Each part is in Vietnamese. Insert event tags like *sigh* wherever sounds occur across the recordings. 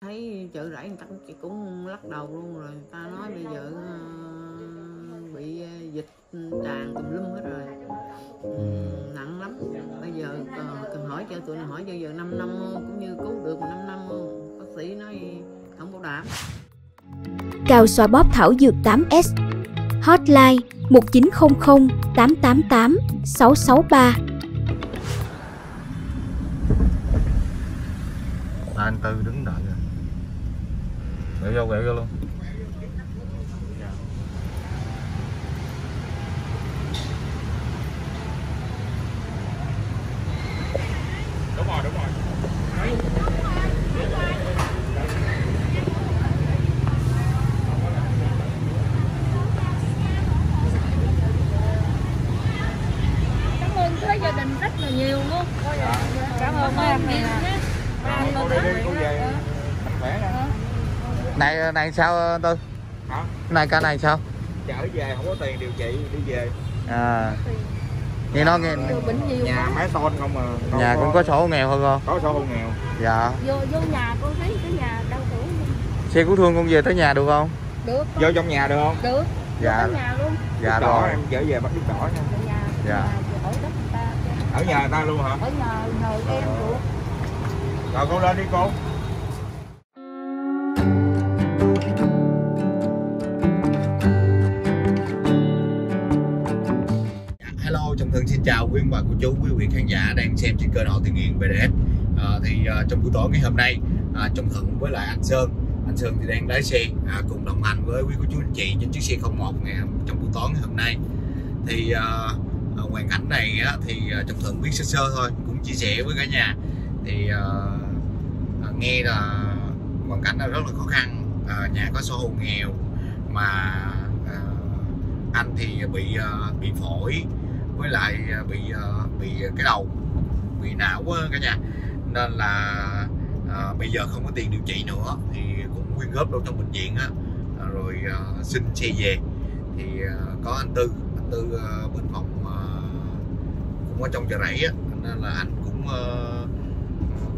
thấy chợ rẫy người ta cũng, cũng lắc đầu luôn rồi. Người ta nói bây giờ ờ, bị ờ, dịch tràn tùm lum hết rồi. Ừ, nặng lắm. Bây giờ ờ, cần hỏi cho tụi này hỏi cho giờ 5 năm cũng như cứu được mà 5 năm. Bác sĩ nói không bảo đảm. Cao xoa bóp thảo dược 8S Hotline 1900 888 663 À, anh Tư đứng đợi rồi Quẹo vô quẹo vô luôn đúng rồi đúng rồi cảm ơn cái gia đình rất là nhiều luôn cảm ơn em nhiều nhé anh cô đi đi cô về mạnh khỏe nè Này sao Tư? hả? Này ca này sao? chở về không có tiền điều trị đi về. À. Nghe nói nghe nhà máy tôn không mà đâu Nhà cũng có sổ nghèo hơn con có số hộ nghèo. Dạ. Vô vô nhà con thấy cái nhà đau khổ Xe cứu thương con về tới nhà được không? được. Vô trong nhà được không? Được. Dạ. vô nhà luôn. Dạ Đỏ rồi. Em trở về bắt đứt đỏ nha. Ở nhà Dạ. nhà ở đất người ta ở nhà người ta luôn hả? Ở nhà nhờ em ruột rồi cô lên đi cô bà cô chú, quý vị khán giả đang xem trên kênh Họ Tiền Nghiện BDS à, Thì à, trong buổi tối ngày hôm nay, à, trong Thuận với lại anh Sơn. Anh Sơn thì đang lái xe à, cùng đồng hành với quý cô chú anh chị trên chiếc xe 01 ngày trong buổi tối ngày hôm nay. Thì à, à, hoàn cảnh này á, thì à, Trọng Thuận biết sơ sơ thôi, cũng chia sẻ với cả nhà. Thì à, à, nghe là hoàn cảnh là rất là khó khăn, à, nhà có số hộ nghèo mà à, anh thì bị à, bị phổi với lại à, bị à, bị cái đầu bị não quá cả nhà. Nên là à, bây giờ không có tiền điều trị nữa thì cũng quyên góp đâu trong bệnh viện á. À, rồi à, xin xe về. Thì à, có anh tư anh tư à, bên phòng à, cũng ở trong chợ rẫy á. Nên là anh cũng à,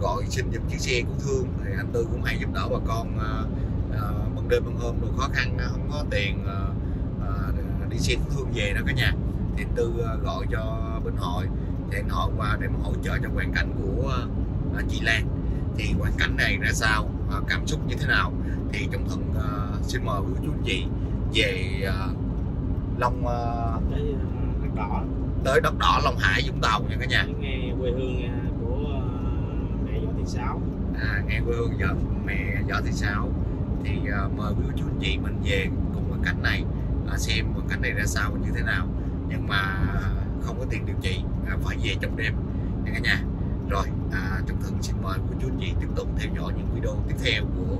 gọi xin giùm chiếc xe của thương. Thì anh tư cũng hay giúp đỡ bà con à, à, ban đêm ban hôm đồ khó khăn không có tiền à, à, đi xe của thương về đó cả nhà thì tư à, gọi cho bên hội anh hội qua để mà hỗ trợ cho hoàn cảnh của à, chị Lan. Thì hoàn cảnh này ra sao à, cảm xúc như thế nào? Thì trong thuận à, xin mời quý chú chị về à, Long à, cái đất đỏ. tới đất đỏ Long Hải Vũng Tàu nha cả nhà. Để nghe quê hương à, của à, mẹ Võ Thị Sáu. À, nghe quê hương vợ mẹ võ thị sáu. Thì à, mời quý chú chị mình về cùng hoàn cảnh này à, xem hoàn cảnh này ra sao như thế nào nhưng mà không có tiền điều trị à, phải về trong đêm. Nha. Cả nhà rồi à, Trọng Thân xin mời của chú anh chị tiếp tục theo dõi những video tiếp theo của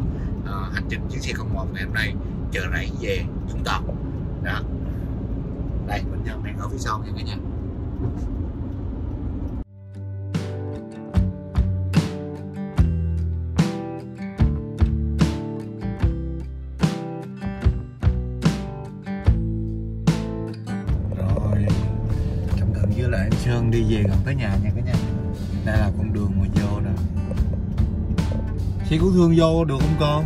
à, hành trình chuyến xe 01 ngày hôm nay. Chợ rẫy về Vũng Tàu đó. Đây mình nhân đang ở phía sau nha cả nhà đi về gần tới nhà nha cả nhà. Đây là con đường mà vô nè. Xe cứu thương vô được không con?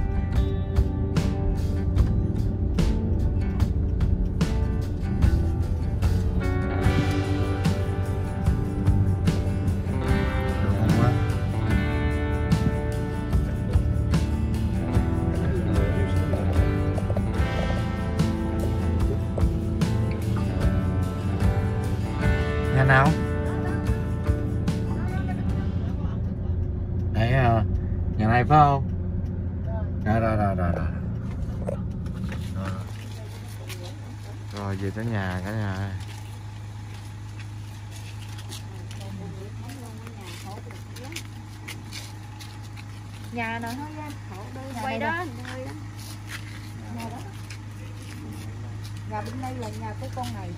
Được nhà nào? Phải không? Rồi rồi rồi rồi rồi Rồi. về tới nhà cả nhà ơi. nhà nào thôi anh quay đó. nhà đó. Nhà bên đây là nhà của con này.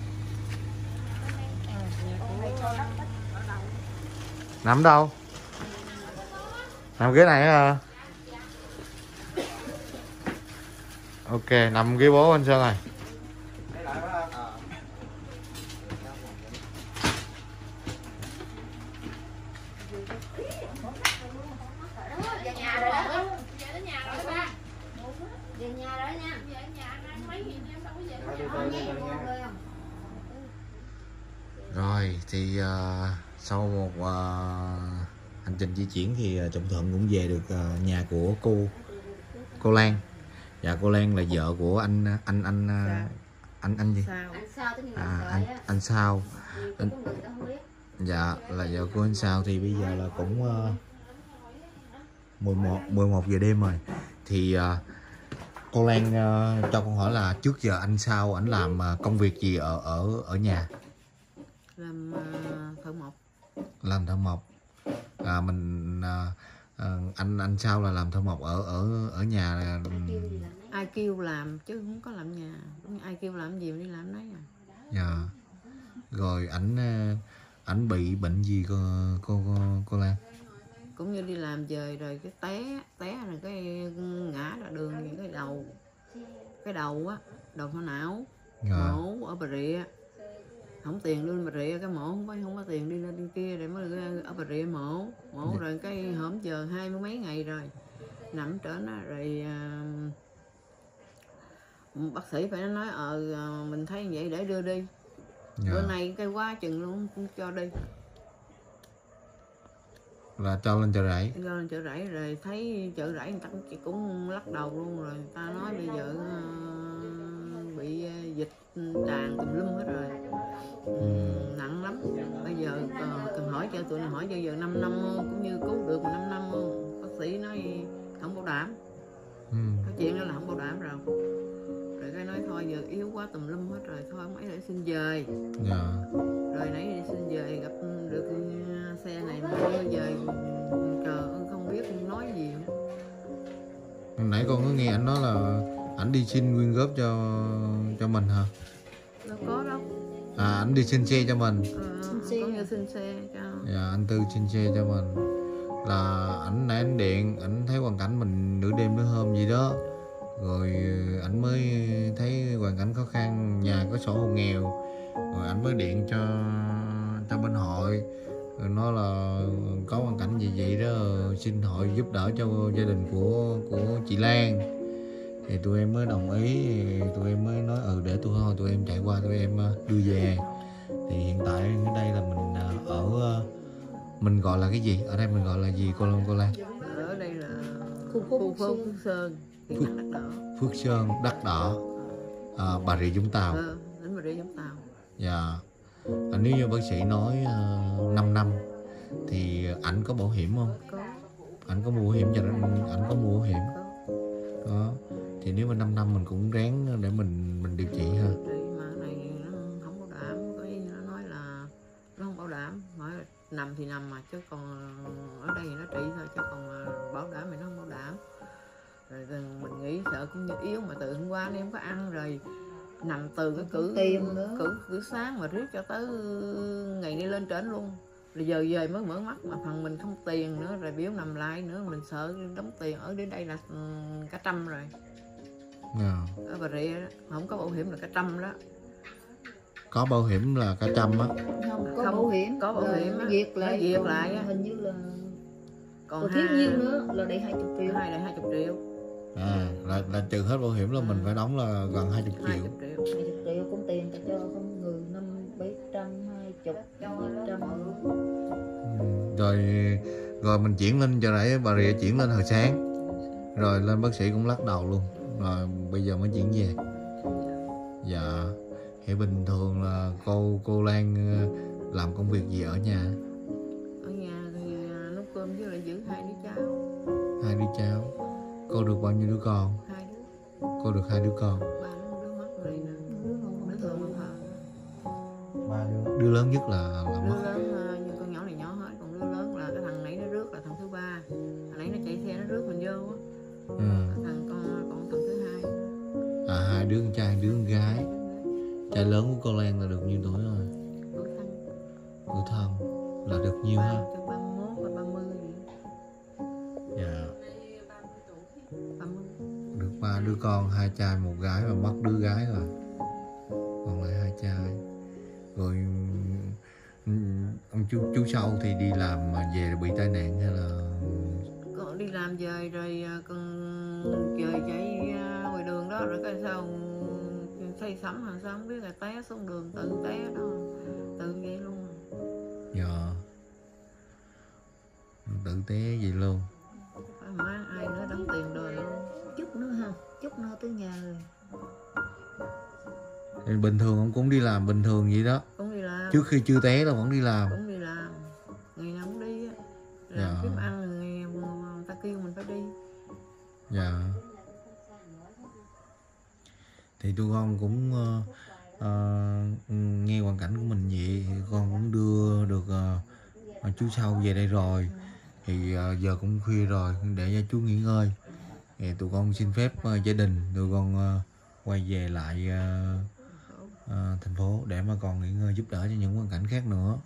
Nằm đâu nằm ghế này à ok nằm ghế bố anh sơn rồi thì à, sau một à, hành trình di chuyển thì à, trọng thuận cũng về được à, nhà của cô cô Lan. Dạ cô Lan là vợ của anh anh anh à, anh anh gì? Sao? Anh nhiều à, anh anh sao. Anh... Không biết. dạ là vợ của anh sao thì bây giờ là cũng uh, 11 11 giờ đêm rồi. Thì uh, cô Lan uh, cho con hỏi là trước giờ anh sao ảnh làm uh, công việc gì ở ở ở nhà? Làm uh, thợ mộc. Làm thợ mộc à, mình à, à, anh anh sao là làm thợ mộc ở ở ở nhà? Là- ai kêu làm chứ không có làm nhà. Ai kêu làm gì đi làm đấy à. Dạ. Rồi ảnh à, ảnh bị bệnh gì cô cô cô, cô Lan? Cũng như đi làm về rồi cái té té rồi cái ngã ra đường những cái đầu cái đầu á đầu sọ não dạ. ở bà rịa không tiền lên bà rịa cái mổ không có không có tiền đi lên đi kia rồi mới ở bà rịa mổ mổ Dạ. rồi cái hổm giờ hai mươi mấy ngày rồi. Nằm trên đó rồi à, bác sĩ phải nói ờ à, mình thấy vậy để đưa đi. Dạ. Bữa nay cái quá chừng luôn không cho đi. Là cho lên chợ rẫy. Đi lên chợ rẫy rồi thấy chợ rẫy người ta cũng, cũng lắc đầu luôn rồi. Người ta nói bây giờ ờ, bị dịch tràn tùm lum hết rồi ừ. nặng lắm. Bây giờ ờ, cần hỏi cho tụi này hỏi cho giờ 5 năm cũng như cứu được 5 năm bác sĩ nói không bảo đảm. Ừ. cái chuyện đó là không bảo đảm rồi. Rồi cái nói thôi giờ yếu quá tùm lum hết rồi thôi mấy để xin về. Dạ. Rồi nãy đi xin về gặp được xe này mà về ơi không biết nói gì nữa. Hồi nãy con có nghe ảnh nói là ảnh đi xin quyên góp cho cho mình hả? Đâu có đâu à ảnh đi xin xe cho mình. Xin xe có xin xe cho dạ. Anh tư xin xe cho mình. Là ảnh nãy ảnh điện ảnh thấy hoàn cảnh mình nửa đêm nửa hôm gì đó. Rồi ờ, ảnh mới thấy hoàn cảnh khó khăn nhà có sổ hộ nghèo. Rồi ảnh mới điện cho cho bên hội. Rồi nói là có hoàn cảnh gì vậy đó xin hội giúp đỡ cho gia đình của của chị Lan thì tụi em mới đồng ý thì tụi em mới nói ừ để tụi tụi em chạy qua tụi em ờ, đưa về. Thì hiện tại ở đây là mình ờ, ở ờ, mình gọi là cái gì? Ở đây mình gọi là gì cô Long cô Lan? Ở đây là Khu phố phố Phước Phước Sơn Phước- Phước Sơn đất đỏ. À, Bà Rịa Vũng Tàu. Đến Bà Rịa Vũng Tàu. Dạ. À, nếu như bác sĩ nói uh, 5 năm thì ảnh có bảo hiểm không? Có. Ảnh có mua bảo hiểm cho anh ảnh có mua bảo hiểm. Có. Đó thì nếu mà 5 năm mình cũng ráng để mình mình điều trị ha. Trị mà cái này nó không bảo đảm có gì nó nói là nó không bảo đảm. Nói là nằm thì nằm mà chứ còn ở đây thì nó trị thôi chứ còn mà bảo đảm thì nó không bảo đảm. Rồi mình nghĩ sợ cũng như yếu mà từ hôm qua không có ăn rồi nằm từ cái cử Tiền nữa. cử cử sáng mà riết cho tới ngày đi lên trển luôn. Rồi giờ về mới mở mắt mà phần mình không tiền nữa rồi biểu nằm lại nữa mình sợ đóng tiền ở đến đây là ừ, cả trăm rồi Dạ. ở bà rịa đó không có bảo hiểm là cả trăm đó. Có bảo hiểm là cả trăm á. Không có Không, bảo hiểm có bảo hiểm á. diệt Nó lại diệt lại á. hình như là còn còn thiếu nhiêu nữa là để hai chục triệu. hai là hai chục triệu. À là, là trừ hết bảo hiểm là mình phải đóng là gần 20 hai triệu. chục triệu. Hai chục triệu cũng tiền ta cho không người năm bảy trăm hai chục trăm. Ừ, rồi rồi mình chuyển lên cho nãy bà rịa chuyển lên hồi sáng. Rồi lên bác sĩ cũng lắc đầu luôn rồi bây giờ mới chuyển về. Dạ thì bình thường là cô cô Lan ờ, làm công việc gì ở nhà? Ở nhà thì à, nấu cơm với lại giữ hai đứa cháu. Hai đứa cháu. Cô được bao nhiêu đứa con? Hai đứa. Cô được hai đứa con. Ba đứa mất rồi nè. Đứa đứa đứa lớn nhất là là mất trai lớn của cô Lan là được nhiêu tuổi rồi? Tuổi thân. Tuổi thân là được nhiêu ha? Từ ba mươi mốt và ba mươi gì dạ. Ba mươi. Được ba đứa con hai trai một gái và mất đứa gái rồi. Còn lại hai trai rồi ông chú chú sau thì đi làm mà về bị tai nạn hay là con đi làm về rồi à, con về chạy à, ngoài đường đó rồi cái sao say sắm mà sao không biết là té xuống đường tự té đó. Tự vậy luôn à. dạ. Tự té vậy luôn? Má ai nữa đóng tiền rồi luôn. Chút nữa ha chút nữa tới nhà rồi. Bình thường ông cũng đi làm bình thường vậy đó. Cũng đi làm. Trước khi chưa té là vẫn đi làm. Cũng về đây rồi. Thì ờ, giờ cũng khuya rồi để cho chú nghỉ ngơi. Thì tụi con xin phép ờ, gia đình tụi con ờ, quay về lại thành phố để mà còn nghỉ ngơi giúp đỡ cho những hoàn cảnh khác nữa.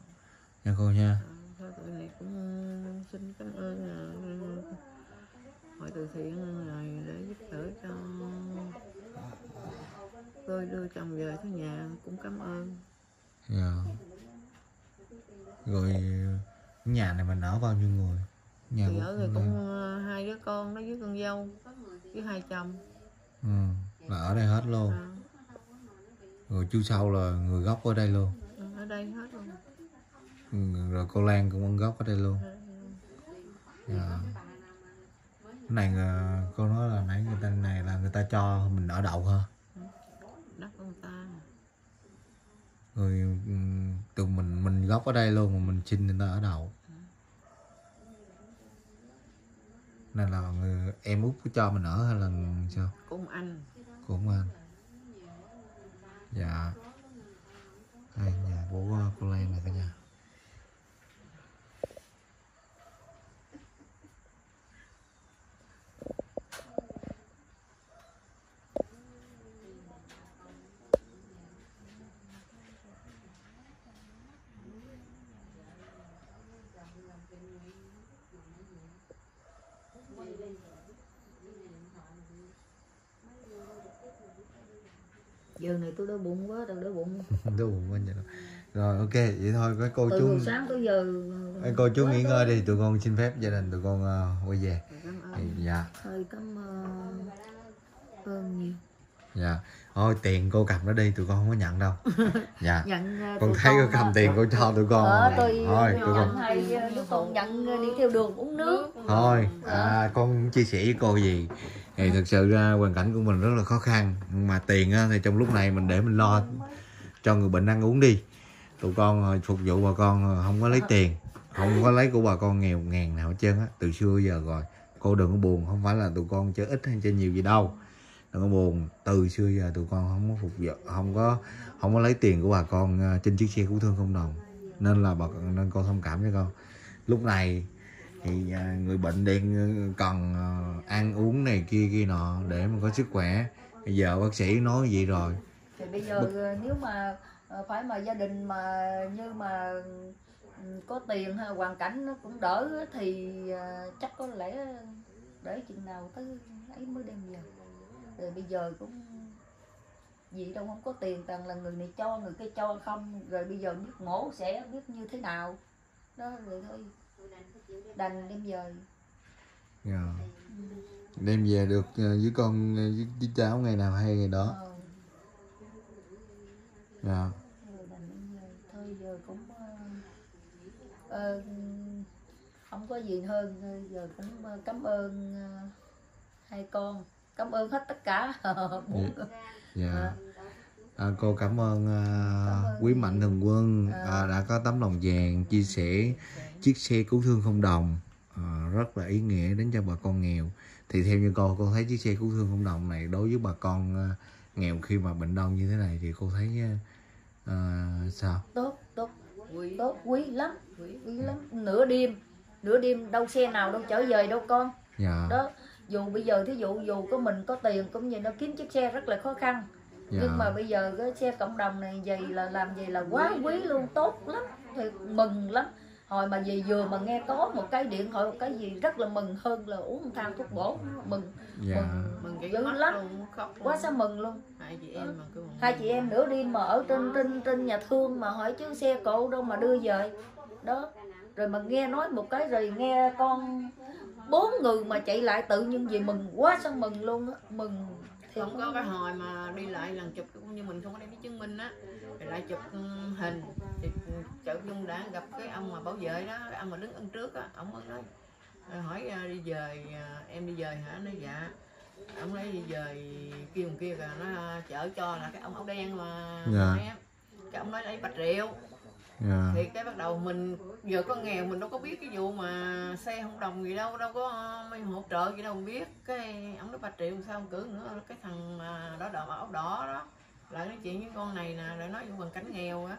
Nha cô nha. Thôi tụi này cũng xin cảm ơn hội từ thiện này để giúp đỡ cho tôi đưa chồng về tới nhà cũng cảm ơn. Dạ. Rồi nhà này mình ở bao nhiêu người? Nhà thì ở người cũng ờ, hai đứa con đó với con dâu với hai chồng Ừ, là ở đây hết luôn. à, Rồi chú sau là người gốc ở đây luôn. ở đây hết luôn Ừ, rồi cô Lan cũng ăn gốc ở đây luôn. Dạ. Cái này ờ, cô nói là nãy người ta này là người ta cho mình ở đậu ha. đất ông ta Rồi ừ, từ mình mình gốc ở đây luôn mà mình xin người ta ở đậu. Nên là người, em út có cho mình ở hay là sao? cùng anh cũng anh dạ. Đây nhà của ờ, cô Lan này cả nhà giờ này tôi đói bụng quá tôi đói bụng. *laughs* Đau bụng quá vậy rồi ok vậy thôi cái cô từ chú sáng tới giờ cái cô chú nghỉ ngơi đi tụi con xin phép gia đình tụi con ờ, quay về. Thì dạ. Thôi cảm ơn ơn nhiều. Dạ. Thôi tiền cô cầm nó đi tụi con không có nhận đâu. *laughs* Dạ. Nhận ờ, con thấy cô con, cầm ờ, tiền cô cho tụi con ờ, tôi thôi tụi con ờ, tụi con nhận ờ, đi theo đường uống nước. Thôi à, con chia sẻ với cô gì thì thực sự ra hoàn cảnh của mình rất là khó khăn. Nhưng mà tiền á, thì trong lúc này mình để mình lo cho người bệnh ăn uống đi. Tụi con ờ, phục vụ bà con ờ, không có lấy tiền không có lấy của bà con nghèo ngàn nào hết trơn á. Từ xưa giờ rồi. Cô đừng có buồn không phải là tụi con chơi ít hay chơi nhiều gì đâu. Đừng có buồn từ xưa giờ tụi con không có phục vụ không có không có lấy tiền của bà con ờ, trên chiếc xe cứu thương không đồng. Nên là bà con nên con thông cảm với con. Lúc này thì à, người bệnh đang cần ờ, ăn uống này kia kia nọ để mà có sức khỏe. Bây giờ bác sĩ nói vậy rồi. Thì bây giờ ờ, nếu mà ờ, phải mà gia đình mà như mà ừ, có tiền hay hoàn cảnh nó cũng đỡ thì ờ, chắc có lẽ để chừng nào tới ấy mới đem về. Rồi bây giờ cũng gì đâu không có tiền toàn là người này cho người kia cho không rồi bây giờ biết mổ sẽ biết như thế nào. Đó rồi thôi đành đem về. Dạ. đem về được ờ, với con ờ, với, với cháu ngày nào hay ngày đó. Ờ, dạ. Về. Thôi giờ cũng ờ, không có gì hơn. Giờ cũng cảm ơn hai con. Cảm ơn hết tất cả. *laughs* Bốn. Con. dạ. À, cô cảm ơn à, Cảm ơn. Quý mạnh thường quân à, đã có tấm lòng vàng chia sẻ chiếc xe cứu thương không đồng à, rất là ý nghĩa đến cho bà con nghèo. Thì theo như cô cô thấy chiếc xe cứu thương không đồng này đối với bà con à, nghèo khi mà bệnh đau như thế này thì cô thấy à, sao? Tốt tốt. Quý tốt quý lắm quý quý lắm. Nửa đêm nửa đêm đâu xe nào đâu trở về đâu con. Dạ. Đó dù bây giờ thí dụ dù có mình có tiền cũng như nó kiếm chiếc xe rất là khó khăn. Dạ. Nhưng mà bây giờ cái xe cộng đồng này vậy là làm vậy là quá quý luôn tốt lắm thì mừng lắm hồi mà về vừa mà nghe có một cái điện thoại một cái gì rất là mừng hơn là uống một thang thuốc bổ. Mừng. Dạ. Mừng. Cái dữ lắm. luôn khóc quá luôn. sao mừng luôn. Hai chị em mà cứ hai chị em nửa đêm mà ở trên trên trên nhà thương mà hỏi chứ xe cộ đâu mà đưa về. Đó. Rồi mà nghe nói một cái rồi nghe con bốn người mà chạy lại tự nhiên gì mừng. Quá sao mừng luôn á. Mừng không có cái hồi mà đi lại lần chụp cũng như mình không có đem cái chứng minh á thì lại chụp ừ, hình. Thì chợ dung đã gặp cái ông mà bảo vệ đó cái ông mà đứng ân trước á ông mới nói Rồi hỏi à, đi về à, em đi về hả? Nó dạ. Ông lấy đi về. Ông kia kìa nó chở cho là cái ông áo đen mà Dạ. nói á. cái ông nói lấy bạch rượu dạ. Thì cái bắt đầu mình giờ có nghèo mình đâu có biết cái vụ mà xe không đồng gì đâu đâu có ờ, mấy hỗ trợ gì đâu không biết. Cái ông nói bạch triệu sao không cử nữa cái thằng mà đỏ đỏ áo đỏ đó lại nói chuyện với con này nè lại nói về hoàn cảnh nghèo á.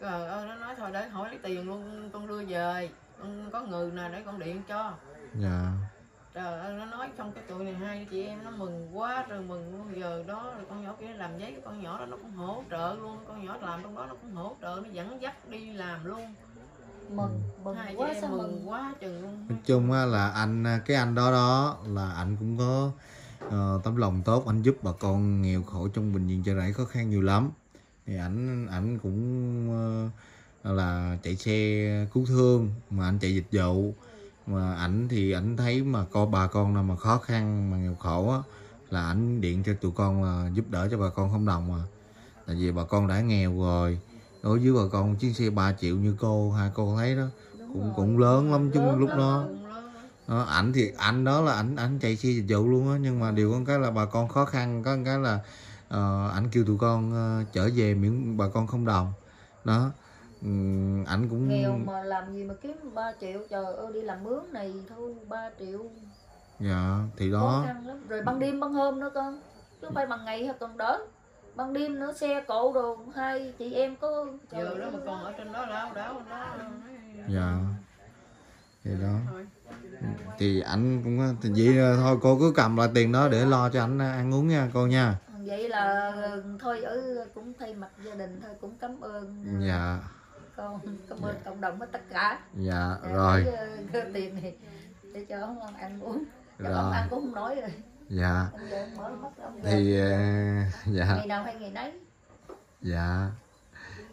Rồi ơi nó nói thôi để hỏi lấy tiền luôn con đưa về con có người nè để con điện cho. Dạ trời ơi nó nói xong cái tụi này hai chị em nó mừng quá rồi mừng luôn. Giờ đó rồi con nhỏ kia làm giấy con nhỏ đó nó cũng hỗ trợ luôn. Con nhỏ làm trong đó nó cũng hỗ trợ nó dẫn dắt đi làm luôn. Mừng mừng hai quá sao mừng mừng? quá chừng luôn. Nói chung á là anh cái anh đó đó là anh cũng có ờ, tấm lòng tốt anh giúp bà con nghèo khổ trong bệnh viện chợ rẫy khó khăn nhiều lắm. Thì ảnh ảnh cũng ờ, là chạy xe cứu thương mà anh chạy dịch vụ mà ảnh thì ảnh thấy mà con bà con nào mà khó khăn mà nghèo khổ á là ảnh điện cho tụi con là giúp đỡ cho bà con không đồng mà tại vì bà con đã nghèo rồi đối với bà con chiếc xe 3 triệu như cô hai cô thấy đó cũng cũng lớn lắm chứ lúc đó. ảnh thì anh đó là ảnh ảnh chạy xe dịch vụ luôn á nhưng mà điều có cái là bà con khó khăn có cái là ờ, ảnh kêu tụi con ờ, trở về miễn bà con không đồng. Đó Ảnh cũng nghèo mà làm gì mà kiếm 3 triệu trời ơi đi làm mướn này thôi 3 triệu. Dạ thì đó. Rồi ban đêm ban hôm nữa con chứ không phải bằng ngày hay còn đỡ ban đêm nữa xe cộ đồ hai chị em có giờ đó mà còn ở trên đó đáo đáo đó dạ. Thì đó. Thì ảnh cũng thì vậy thôi cô cứ cầm lại tiền đó để lo cho ảnh ăn uống nha cô nha. Vậy là thôi ở cũng thay mặt gia đình thôi cũng cảm ơn. Dạ con cảm ơn cộng đồng hết tất cả. Dạ Để rồi. lấy, ờ, cái tiền này để cho ông ăn, ăn uống. Cho Rồi. ông ăn cũng không nói rồi. Dạ. Giờ thì ờ, dạ. Ngày nào hay ngày nấy. Dạ.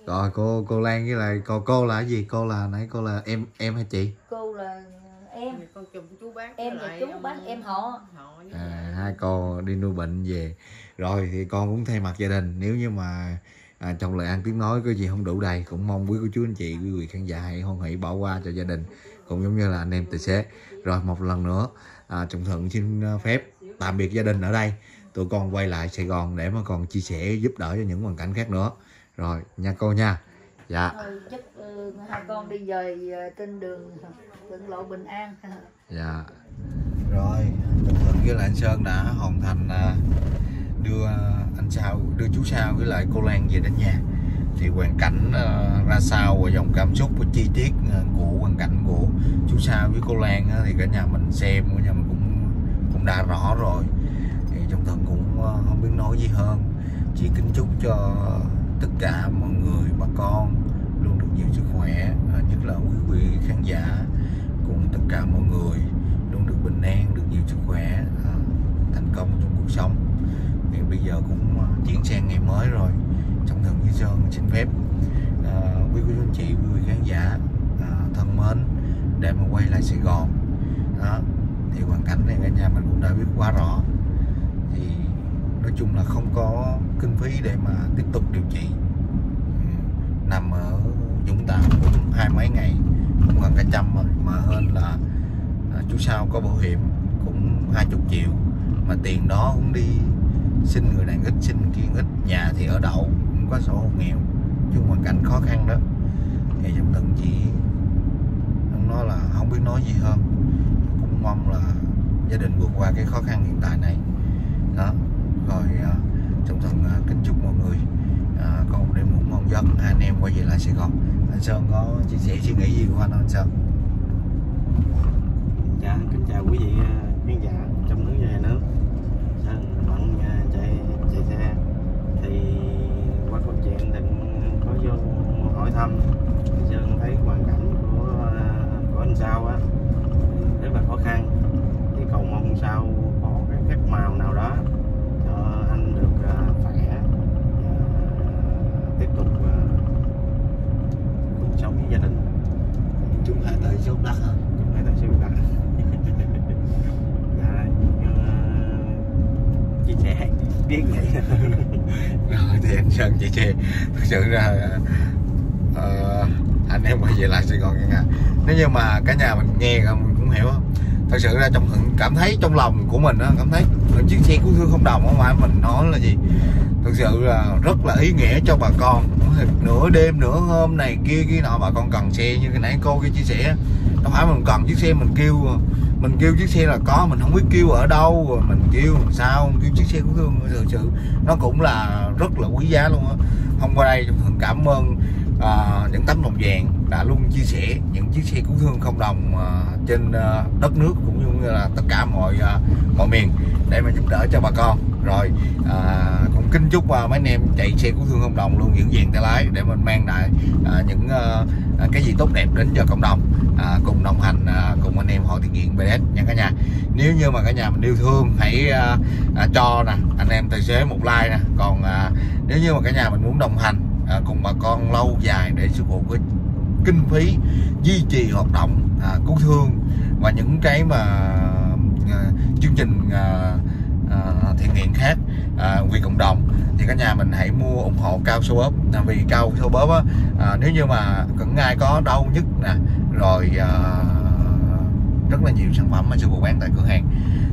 Rồi cô cô Lan với lại cô cô là cái gì? Cô là nãy cô là em em hay chị? Cô là em. Con chùm chú bác Em với và chú bác em họ. họ với à, hai cô đi nuôi bệnh về. Rồi thì con cũng thay mặt gia đình. Nếu như mà à, trong lời ăn tiếng nói có gì không đủ đầy cũng mong quý cô chú anh chị quý vị khán giả hãy hoan hỷ bỏ qua cho gia đình cũng giống như là anh em tài xế. Rồi một lần nữa à, trọng thuận xin à, phép tạm biệt gia đình ở đây. Tụi con quay lại Sài Gòn để mà còn chia sẻ giúp đỡ cho những hoàn cảnh khác nữa. Rồi nha cô nha. Dạ. Thôi chắc ờ, hai con đi về ờ, trên đường thượng lộ bình an. *laughs* Dạ. Rồi trọng thuận với lại anh sơn đã hoàn thành à, đưa ờ, anh sao, đưa chú sao với lại cô lan về đến nhà. Thì hoàn cảnh ờ, ra sao và dòng cảm xúc và chi tiết ờ, của hoàn cảnh của chú sao với cô lan thì cả nhà mình xem, cả nhà mình cũng cũng đã rõ rồi. Thì trong thuận cũng không biết nói gì hơn. Chỉ kính chúc cho tất cả mọi người, bà con luôn được nhiều sức khỏe nhất là quý vị khán giả, cùng tất cả mọi người luôn được bình an được nhiều sức khỏe à, thành công trong cuộc sống thì bây giờ cũng ờ, chuyển sang ngày mới rồi trong thần như sơn xin phép. À, quý quý anh chị quý vị khán giả à, thân mến để mà quay lại Sài Gòn đó thì hoàn cảnh này cả nhà mình cũng đã biết quá rõ. Thì nói chung là không có kinh phí để mà tiếp tục điều trị. Nằm ở Vũng Tàu cũng hai mấy ngày cũng gần cả trăm rồi mà hơn là à, chú sao có bảo hiểm cũng hai chục triệu mà tiền đó cũng đi xin người này ít xin kia ít. Nhà thì ở đậu cũng có sổ hộ nghèo. Chung hoàn cảnh khó khăn đó. Thì trong từng chỉ nó nói là không biết nói gì hơn. Cũng mong là gia đình vượt qua cái khó khăn hiện tại này. Đó. Rồi à, trong thần à, kính chúc mọi người à, có một đêm ngủ ngon giấc. Hai anh em quay về lại Sài Gòn. Anh Sơn có chia sẻ suy nghĩ gì của anh không anh Sơn? Dạ, kính chào quý vị thăm. Sơn thấy hoàn cảnh của của anh Sao á rất là khó khăn. Thì cầu mong sao có cái phép màu nào đó cho anh được ờ, khỏe ờ, tiếp tục ờ, cuộc sống với gia đình. chúng hai tới chốt đất hả Chúc hai ta siêu *laughs* đặt dạ chia sẻ biết vậy *laughs* rồi thì anh Sơn chị chê thực sự ra uh, anh em quay về lại Sài Gòn nha nếu như mà cả nhà mình nghe mình cũng hiểu thật sự ra trong cảm thấy trong lòng của mình á cảm thấy chiếc xe cứu thương không đồng không phải mình nói là gì? Thực sự là rất là ý nghĩa cho bà con. Nửa đêm nửa hôm này kia kia nọ bà con cần xe như cái nãy cô kia chia sẻ đâu phải mình cần chiếc xe mình kêu mình kêu chiếc xe là có mình không biết kêu ở đâu rồi mình kêu làm sao kêu chiếc xe cứu thương. Thực sự nó cũng là rất là quý giá luôn á. Hôm qua đây cảm ơn à, những tấm lòng vàng đã luôn chia sẻ những chiếc xe cứu thương không đồng à, trên à, đất nước cũng như là tất cả mọi à, mọi miền để mà giúp đỡ cho bà con. Rồi à, cũng kính chúc à, mấy anh em chạy xe cứu thương không đồng luôn những diện tay lái để mình mang lại à, những à, cái gì tốt đẹp đến cho cộng đồng. À, cùng đồng hành à, cùng anh em hội thiện nguyện BDS nha cả nhà. Nếu như mà cả nhà mình yêu thương hãy à, à, cho nè anh em tài xế một like nè. Còn à, nếu như mà cả nhà mình muốn đồng hành à, cùng bà con lâu dài để sư phụ cái kinh phí duy trì hoạt động à, cứu thương. Và những cái mà à, chương trình à, à, thiện nguyện khác à, vì cộng đồng thì cả nhà mình hãy mua ủng hộ cao su bóp à, vì cao su bóp á, à, nếu như mà cẩn ai có đau nhất nè rồi à, rất là nhiều sản phẩm mà sư phụ bán tại cửa hàng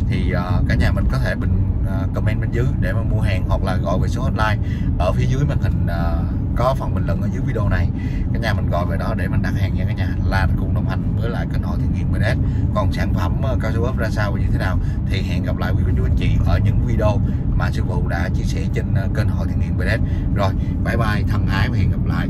thì à, cả nhà mình có thể bình à, comment bên dưới để mà mua hàng hoặc là gọi về số hotline. Ở phía dưới màn hình uh, có phần bình luận ở dưới video này. Cái nhà mình gọi về đó để mình đặt hàng nha cả nhà. Là cùng đồng hành với lại kênh hội thiện nguyện BDS còn sản phẩm ờ, cao su bóp ra sao và như thế nào thì hẹn gặp lại quý cô chú anh chị ở những video mà sư phụ đã chia sẻ trên ờ, kênh hội thiện nguyện BDS rồi, bye bye, thân ái và hẹn gặp lại.